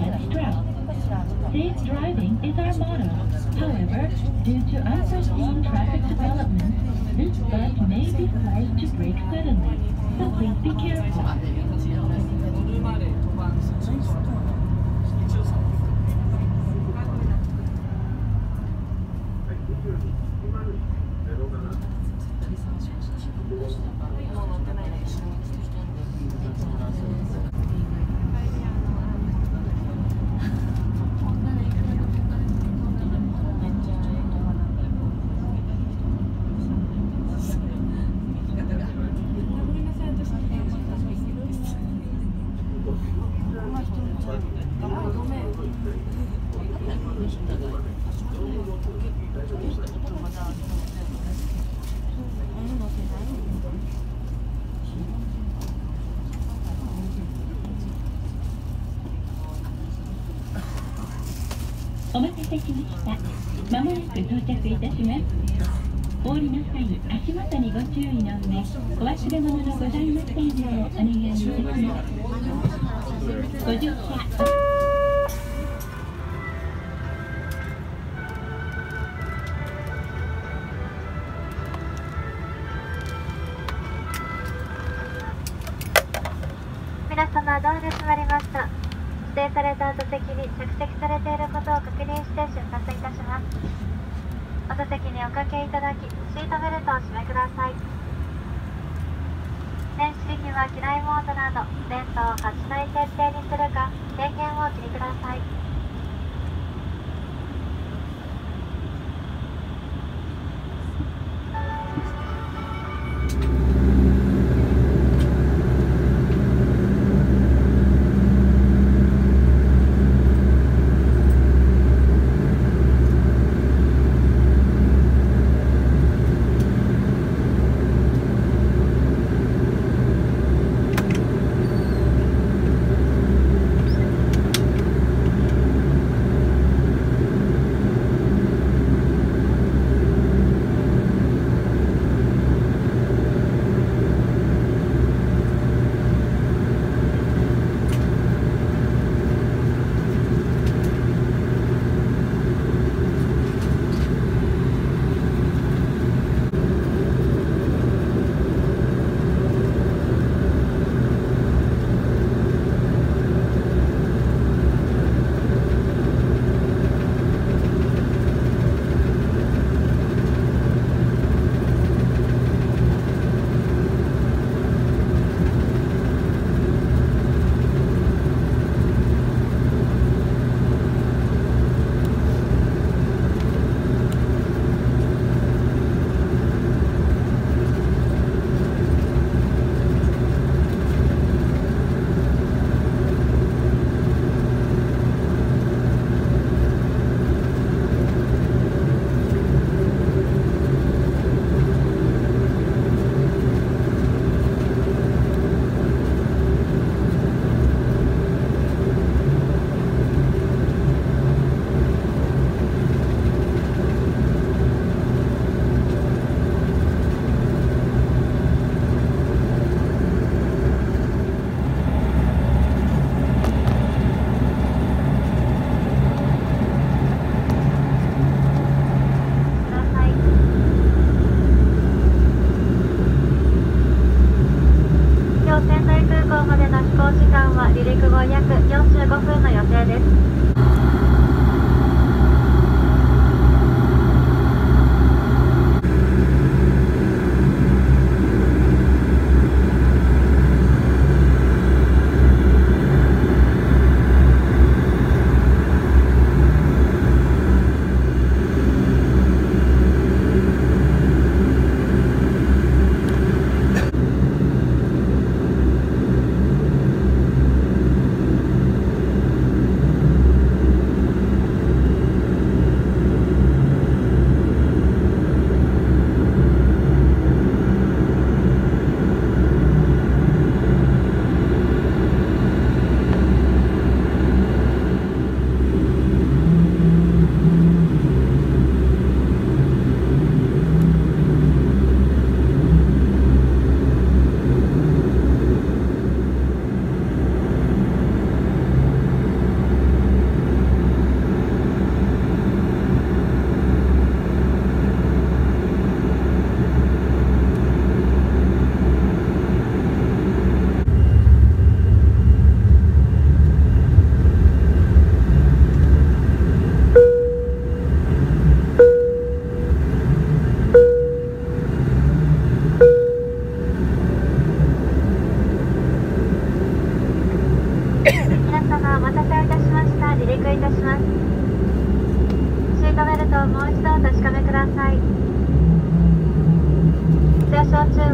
overhead. Safe driving is our motto. However, due to unforeseen traffic developments, this bus may be forced to brake suddenly, so please be careful. お待たせしました。まもなく到着いたします。お降りの際、足元にご注意の上、お忘れ物のございませんようお願いいたします。ご乗車皆様ドアが閉まりました定された座席に着席されていることを確認して出発いたします。お座席におかけいただきシートベルトをお締めください。電子機器は機内モードなど電波を発しない設定にするか電源をお切りください。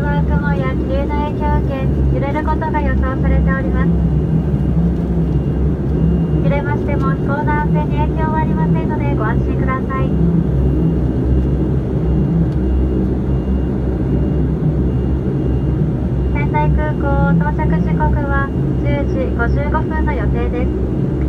は雲や気流の影響を受け揺れることが予想されております。揺れましても飛行の安全に影響はありませんのでご安心ください。仙台空港到着時刻は10時55分の予定です。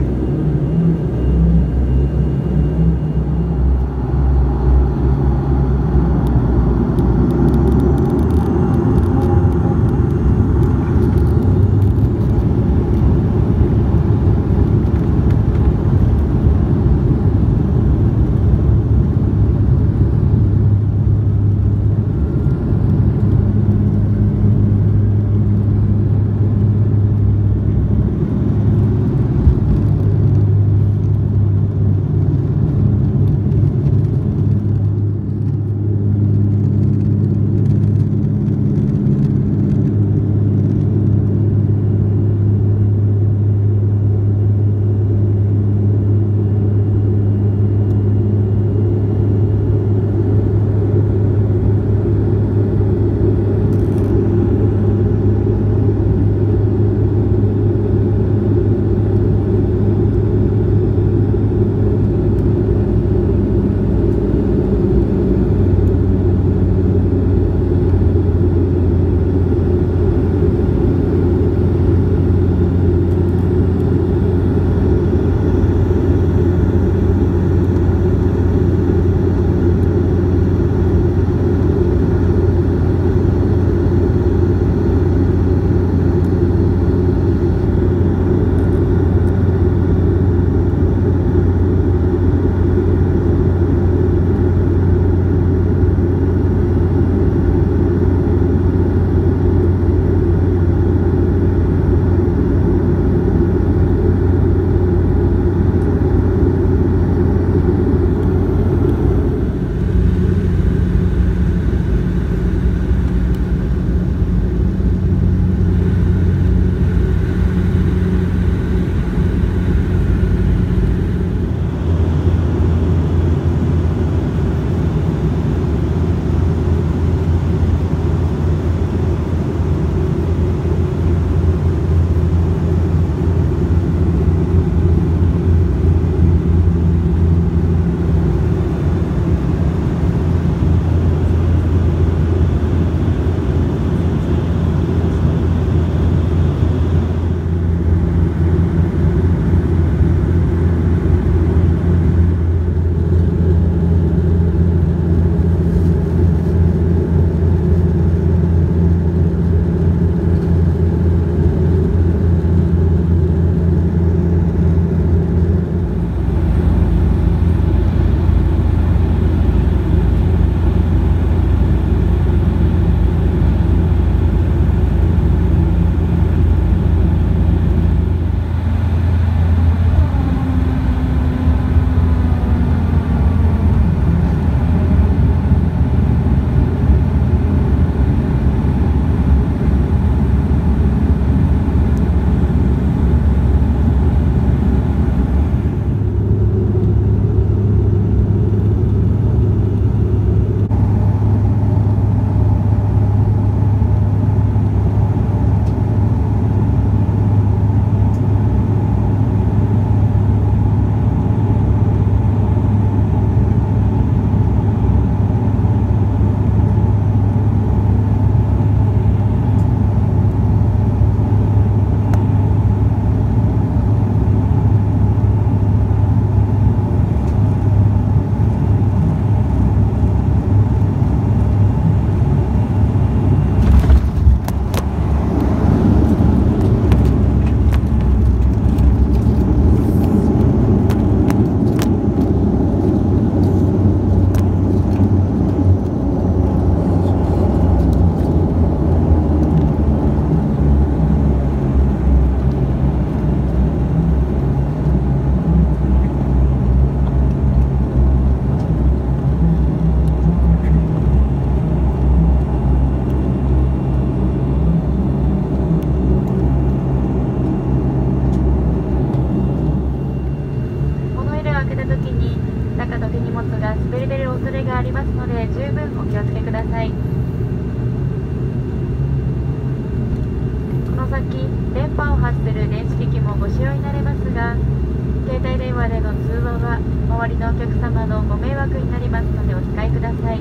帯電話での通話は周りのお客様のご迷惑になりますのでお控えください。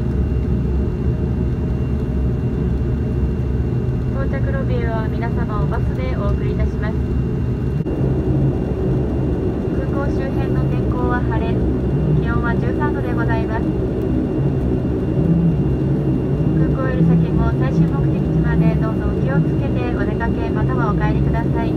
到着ロビーは皆様をバスでお送りいたします。空港周辺の天候は晴れ気温は13度でございます。空港より先も最終目的地までどうぞお気をつけてお出かけまたはお帰りください。